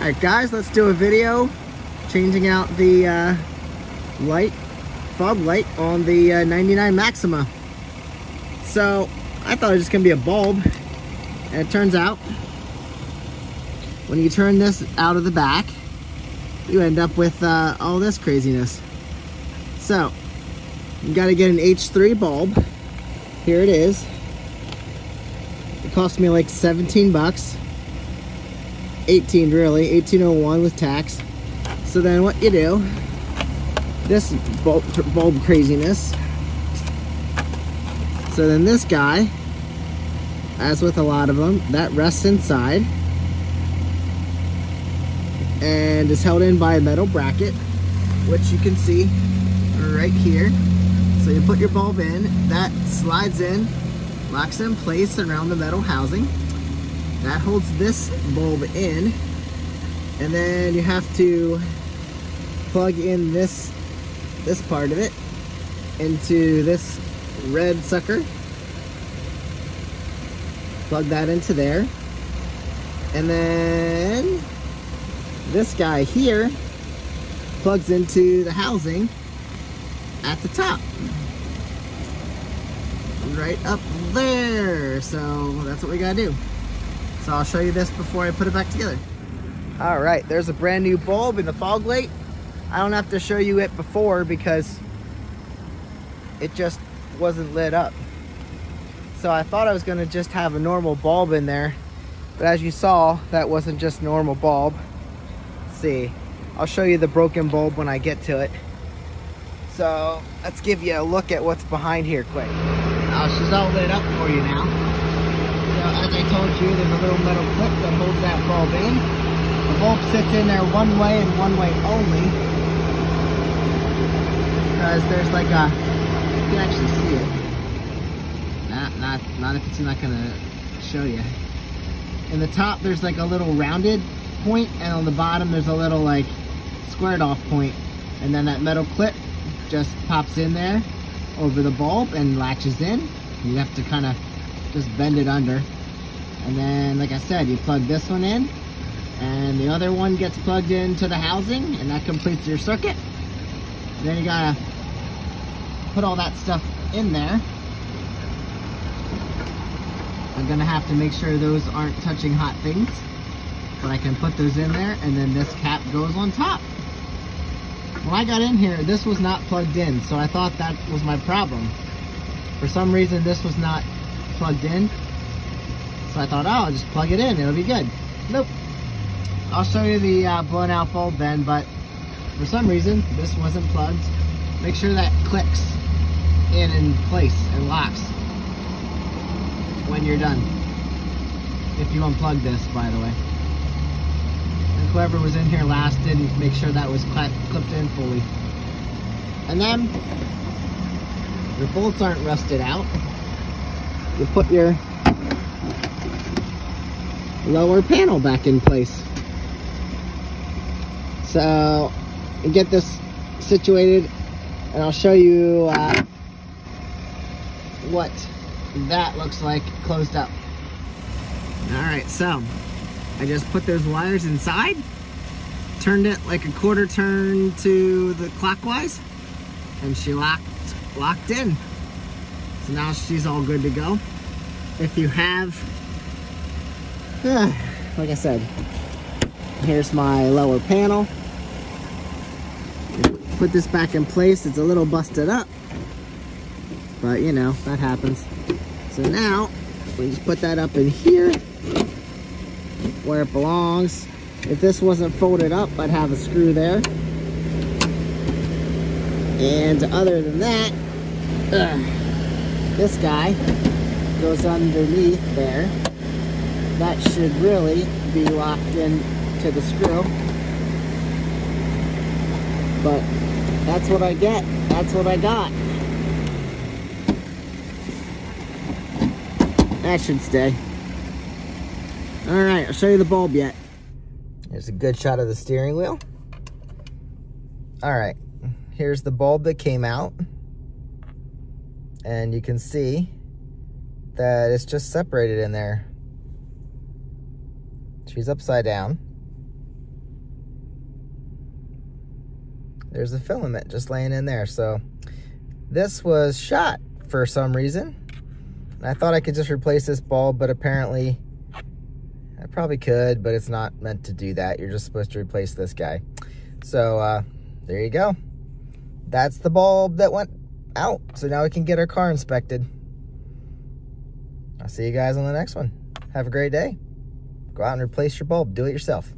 All right, guys, let's do a video changing out the uh, light, fog light on the uh, 99 Maxima. So I thought it was just gonna be a bulb, and it turns out when you turn this out of the back, you end up with uh, all this craziness. So you gotta get an H3 bulb. Here it is. It cost me like 17 bucks. 18 really, 1801 with tax. So then what you do, this bulb, bulb craziness. So then this guy, as with a lot of them, that rests inside and is held in by a metal bracket, which you can see right here. So you put your bulb in, that slides in, locks in place around the metal housing. That holds this bulb in. And then you have to plug in this, this part of it into this red sucker. Plug that into there. And then this guy here plugs into the housing at the top. Right up there. So that's what we gotta do. So I'll show you this before I put it back together. All right, there's a brand new bulb in the fog light. I don't have to show you it before because it just wasn't lit up. So I thought I was gonna just have a normal bulb in there, but as you saw, that wasn't just normal bulb. Let's see, I'll show you the broken bulb when I get to it. So let's give you a look at what's behind here quick. Now she's all lit up for you now. As I told you, there's a little metal clip that holds that bulb in. The bulb sits in there one way and one way only. Because there's like a, you can actually see it. Not, not, not if it's not gonna show you. In the top, there's like a little rounded point, and on the bottom, there's a little like squared off point. And then that metal clip just pops in there over the bulb and latches in. You have to kind of just bend it under. And then, like I said, you plug this one in and the other one gets plugged into the housing and that completes your circuit. And then you gotta put all that stuff in there. I'm gonna have to make sure those aren't touching hot things. But I can put those in there and then this cap goes on top. When I got in here, this was not plugged in, so I thought that was my problem. For some reason, this was not plugged in. So I thought, oh, I'll just plug it in, it'll be good. Nope. I'll show you the uh, blown out bulb then, but for some reason, this wasn't plugged. Make sure that clicks in in place and locks when you're done. If you unplug this, by the way. And whoever was in here last didn't make sure that was clipped in fully. And then, your bolts aren't rusted out. You put your lower panel back in place. So, get this situated and I'll show you uh, what that looks like closed up. All right, so I just put those wires inside, turned it like a quarter turn to the clockwise, and she locked locked in. Now she's all good to go. If you have, uh, like I said, here's my lower panel. Put this back in place. It's a little busted up, but you know, that happens. So now, we just put that up in here where it belongs. If this wasn't folded up, I'd have a screw there. And other than that, this guy goes underneath there. That should really be locked in to the screw. But that's what I get. That's what I got. That should stay. All right, I'll show you the bulb yet. Here's a good shot of the steering wheel. All right, here's the bulb that came out and you can see that it's just separated in there. She's upside down. There's a filament just laying in there. So this was shot for some reason. I thought I could just replace this bulb, but apparently I probably could, but it's not meant to do that. You're just supposed to replace this guy. So uh, there you go. That's the bulb that went out. So now we can get our car inspected. I'll see you guys on the next one. Have a great day. Go out and replace your bulb. Do it yourself.